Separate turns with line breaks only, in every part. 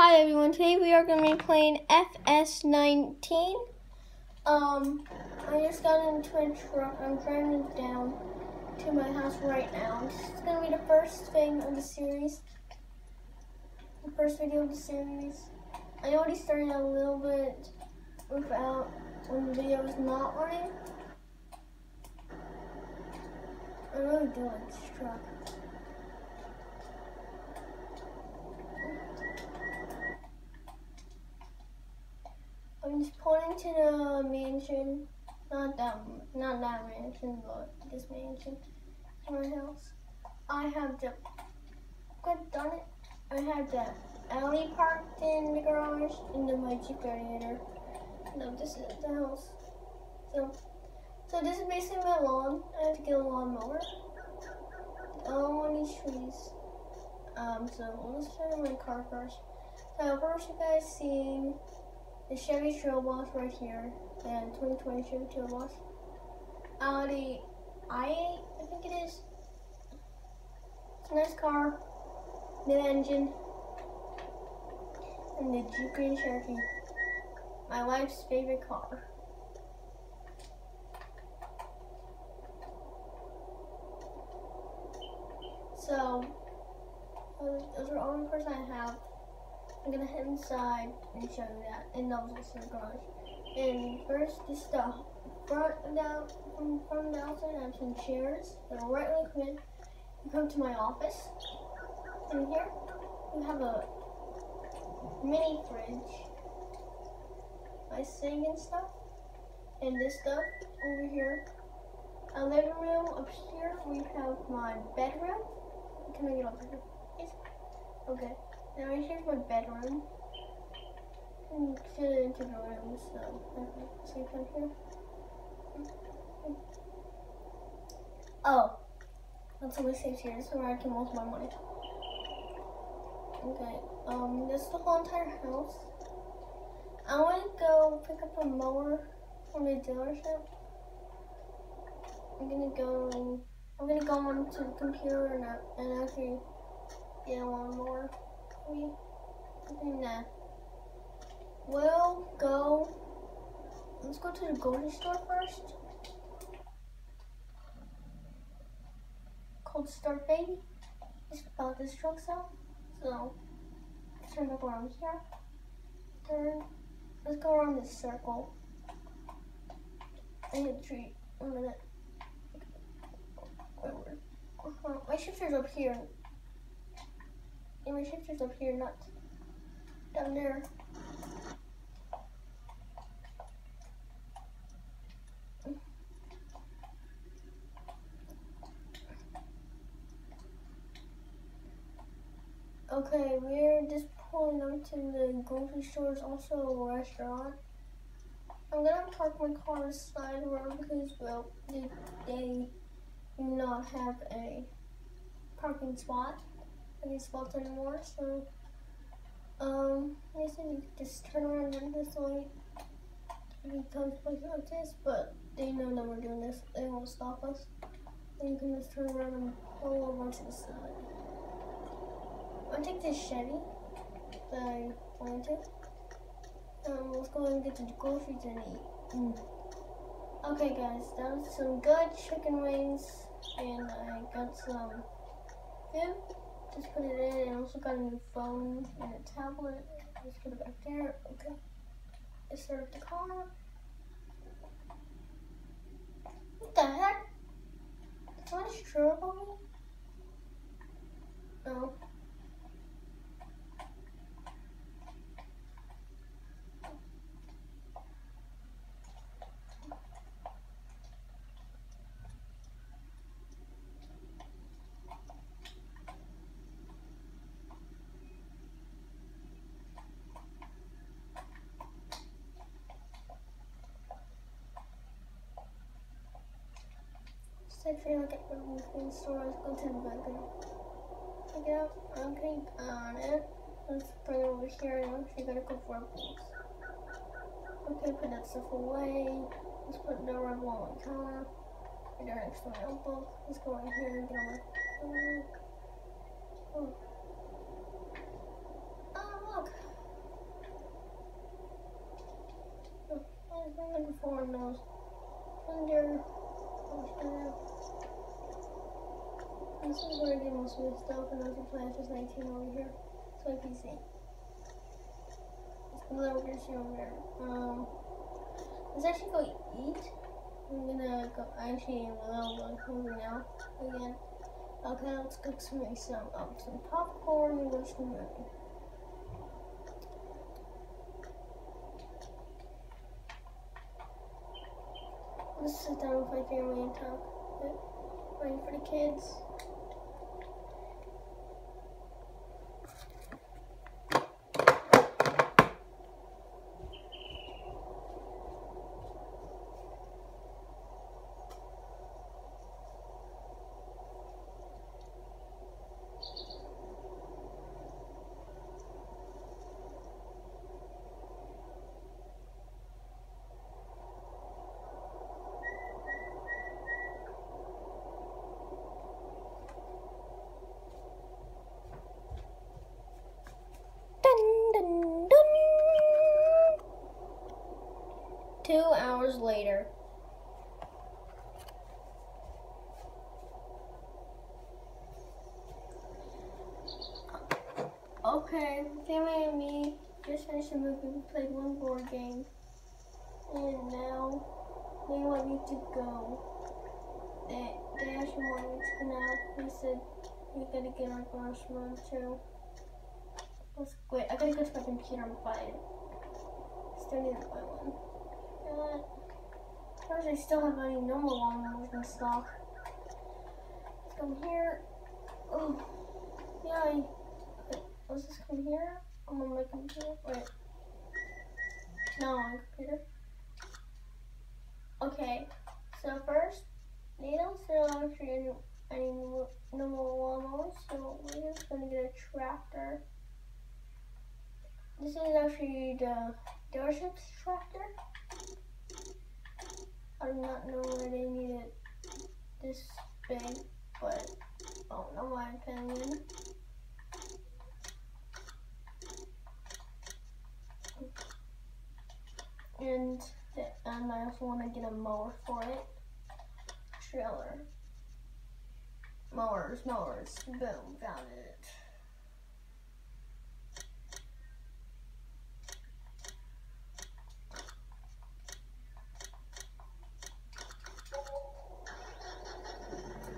Hi everyone, today we are going to be playing FS19. Um, I just got into a truck. I'm driving down to my house right now. This is going to be the first thing of the series. The first video of the series. I already started a little bit without, when the video was not running. I'm really do like this truck. I'm to the mansion. Not that, not that mansion, but this mansion. My house. I have the. God darn it! I have the alley parked in the garage, and the Jeep radiator. No, this is the house. So, so this is basically my lawn. I have to get a lawnmower. I don't want these trees. Um, so let's you my car first. So first, you guys see the Chevy Trail Boss right here, and 2020 Chevy Trail Boss. Audi i8, I think it is. It's a nice car, mid-engine, and the Jeep Grand Cherokee, my wife's favorite car. So, those are all the cars I have. I'm gonna head inside and show you that. And that was the garage. And first, just the front down from from the outside, I have some chairs. And right when you come in, you come to my office. And here, you have a mini fridge. My sink and stuff. And this stuff over here. A living room upstairs. We have my bedroom. Can I get up here? Okay. Now I here's my bedroom. And get into the room, so see from here. Oh, that's always saves here. This is where I can most of my money. Okay, um, this is the whole entire house. I want to go pick up a mower from the dealership. I'm gonna go. And I'm gonna go onto the computer and, and actually get a lawnmower we nah. Uh, we'll go. Let's go to the grocery store first. Called Start Baby. Just about this truck out. So turn up around here. Turn. Let's go around this circle. I hit tree. A minute. My shifter's up here. And my shifter's up here, not down there. Okay, we're just pulling up to the grocery store is also a restaurant. I'm gonna park my car on the side because well they, they do not have a parking spot any spots anymore. So, um, I you could just turn around and this light becomes like this, but they know that we're doing this. They won't stop us. And you can just turn around and pull over to the side. i take this Chevy that I wanted. Um, let's go and get the groceries and eat. Mm. Okay guys, that was some good chicken wings and I got some food just put it in. I also got a new phone and a tablet. Just put it back there. Okay. Let's start the car. What the heck? Someone true about me? No. Said free market from green stores, go to the bunker. Check it out. Okay, on it. Let's bring it over here and gotta go for a piece. Okay, put that stuff away. Let's put the red wall on top. Right there next to my notebook. Let's go right here and get all my. Oh. Ah, oh. I was bringing four those. Thunder. This is where I do most of the stuff, and also play FS 19 over here. So I can see. Let's go over here, see over there. Um, let's actually go eat. I'm gonna go. Actually, I'm little bit hungry now. Again. Okay, let's cook some some um, some popcorn and watch some movie. Let's sit down with my family and talk. Waiting for the kids. Two hours later. Okay, family and me just finished a movie. We played one board game. And now they want me to go. They, they actually want me to now. They said we gotta get our glass run too. Let's wait. I gotta go to my computer and buy it. Still need to buy one. Uh, I still have any normal lawnmowers in stock. Let's come here. Oh, yeah. I, let's just come here. I'm on my computer. Wait. No, on computer. Okay. So first, they don't sell actually any, any normal lawnmowers, so we're just gonna get a tractor. This is actually the dealership's tractor. I do not know why they need it this big, but I don't know my opinion. And, and I also want to get a mower for it. Trailer. Mowers, mowers. Boom, found it.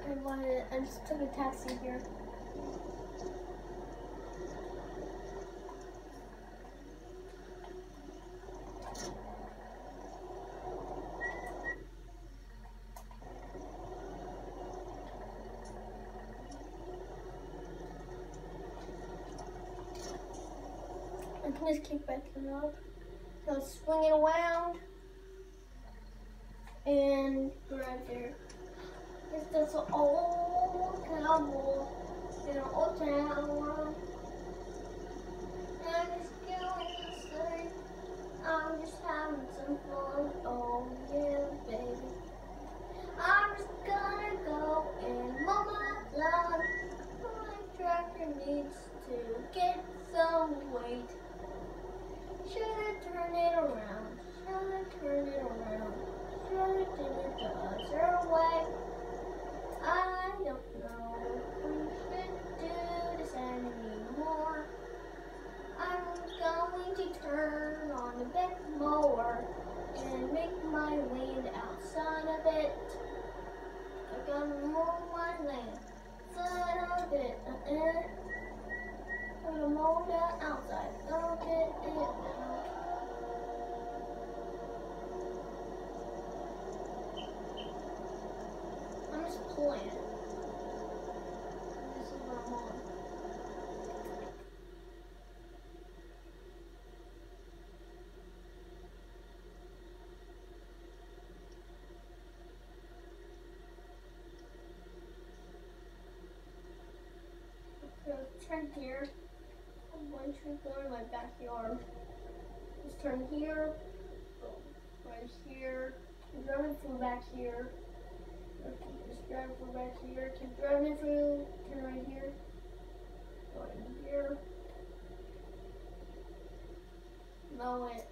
I wanted, I just took a taxi here. I can just keep backing up. So swing it around and right there. It's just an in an old town. To say, I'm just having some fun. Oh yeah, baby. I'm just gonna go and my lawn. My tractor needs to get some weight. Should I turn it around? Should I turn it around? Should I turn it the other way? I don't know if we should do this anymore. I'm going to turn on the big mower and make my land outside of it. Gonna mow my land outside of it. Uh-uh. I'm gonna the outside of it. Uh, uh. Playing. This is on. Okay, turn here. I'm going to go in my backyard. Just turn here. Right here. Running from back here. Just drive from back here. Keep driving through. Turn right here. Go in here. Mow it.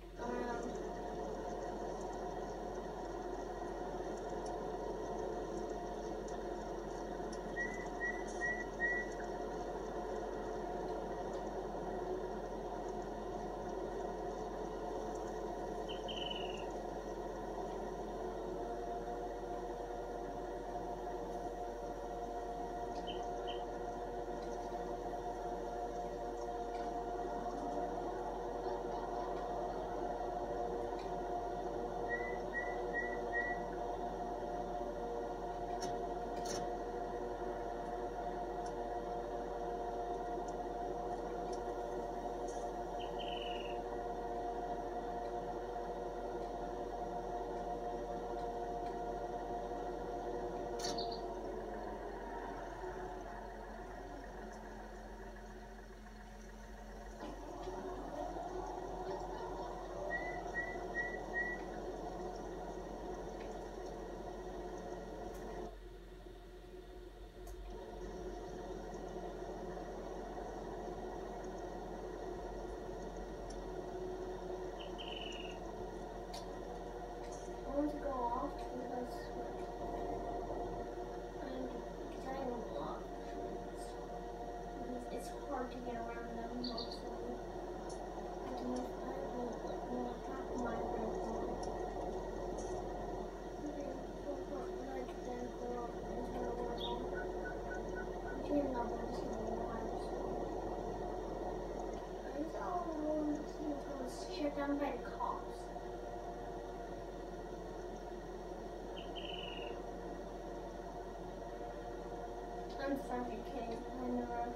I'm sorry, King. I know I'm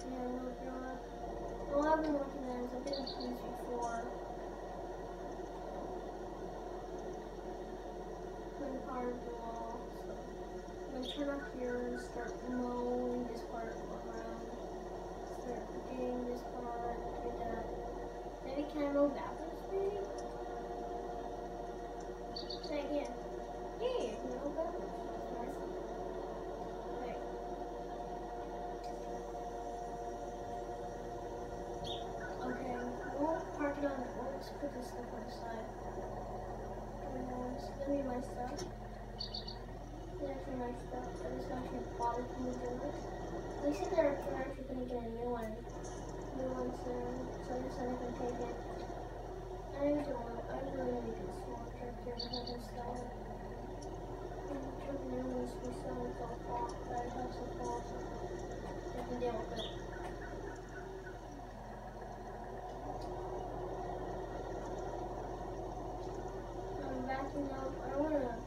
looking Well, I've been looking at it. I've been to police before. The I'm going to turn up here and start Can I roll backwards, maybe? Can yeah. Yeah, yeah, I. Okay, we'll park it on the floor. Put this stuff on the side. And um, so give me my stuff. Yeah, for my stuff. I just want to bother from the building. At least if they're going to get a new one the ones so I can take it. I don't know, I don't really this one character, I have this guy. I'm sure the new we saw was all but I have some fought. I can deal with it. I'm backing up, I wanna...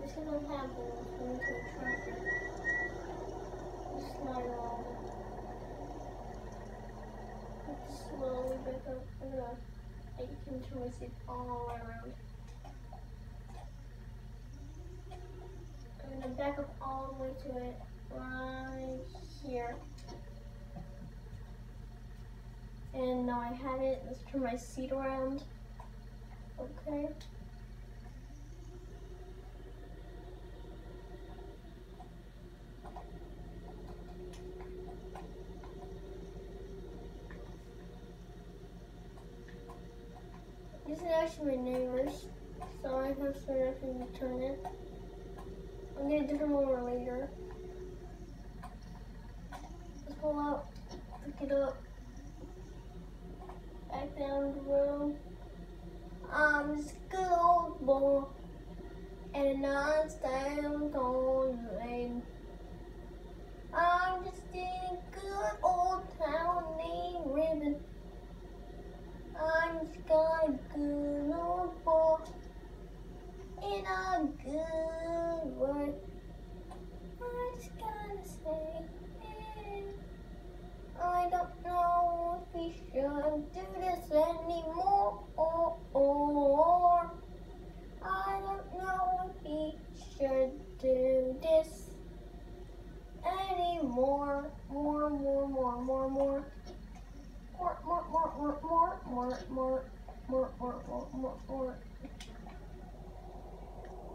This is what happens when you take traffic. It's not all. Slowly back up. I'm gonna. I can twist it all around. I'm gonna back up all the way to it right here. And now I have it. Let's turn my seat around. Okay. my neighbors, so I have to turn it. I'm gonna do them later. Let's pull out, pick it up. I found room. Good old boy, and I'm staying. Got good old boy in a good way. I just gotta say, eh, I don't know if we should do this anymore. I don't know if we should do this anymore. More, more, more, more, more. More, more, more, more, more, more, more, more, more, more, more, more.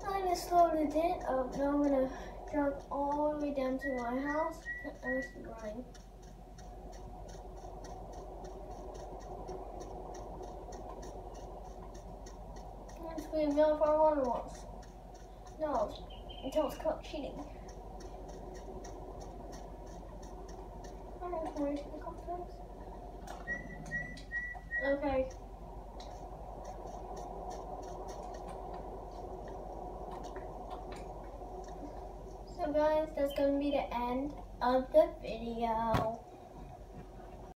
I'm gonna slow the dent up. now I'm gonna jump all the way down to my house. I'm just It's gonna be for one once. No, until it's caught cheating. I'm going to the complex. Okay. Guys, gonna be the end of the video.